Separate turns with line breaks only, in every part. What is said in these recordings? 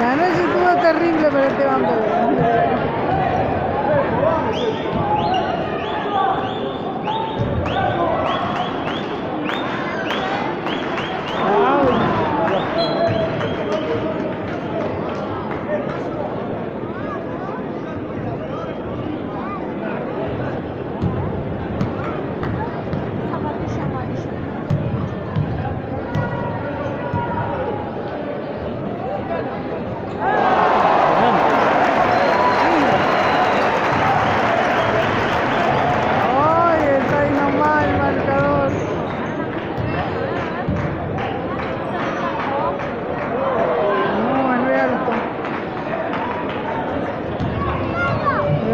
La noche estuvo terrible para este bando.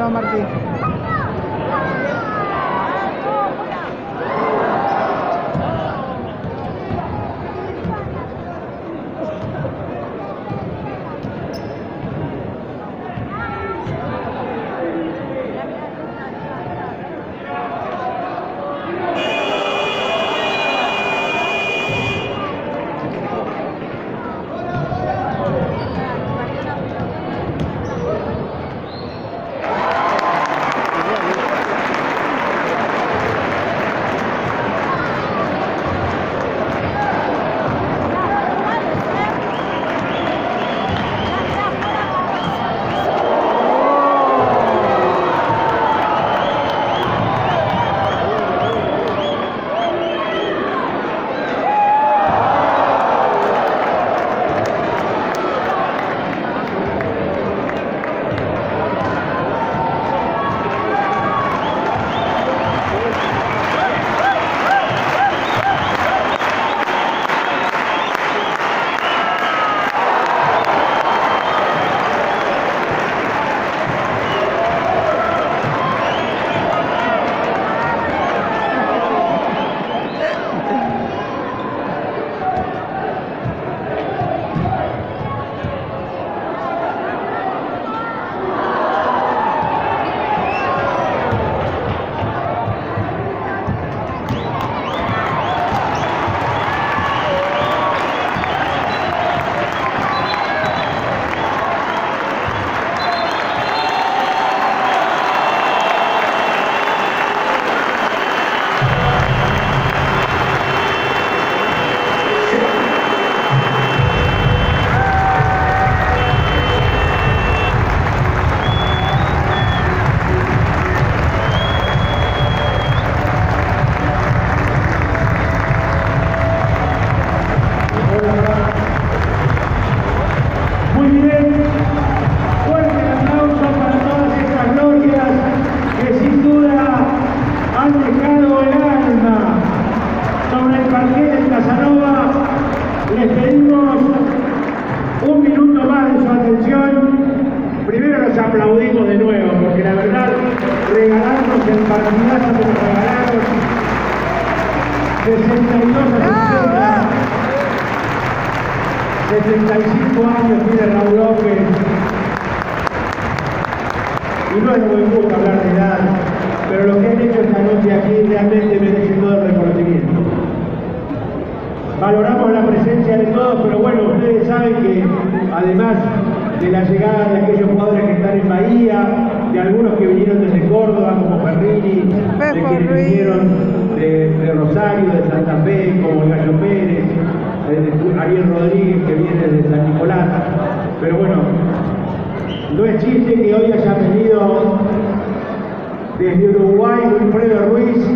এরকম কি regalarnos el partidazo que nos regalaron, 62 a 60. 75 años tiene Raúl López. Y no es muy justo hablar de edad, pero lo que han hecho esta noche aquí realmente merece todo el reconocimiento. Valoramos la presencia de todos, pero bueno, ustedes saben que además de la llegada de aquellos jugadores que están en Bahía, de algunos que vinieron desde Córdoba, como Ferrini, de quienes vinieron de, de Rosario, de Santa Fe, como el Gallo Pérez, eh, de Ariel Rodríguez, que viene de San Nicolás. Pero bueno, no es chiste que hoy haya venido desde Uruguay Wilfredo Ruiz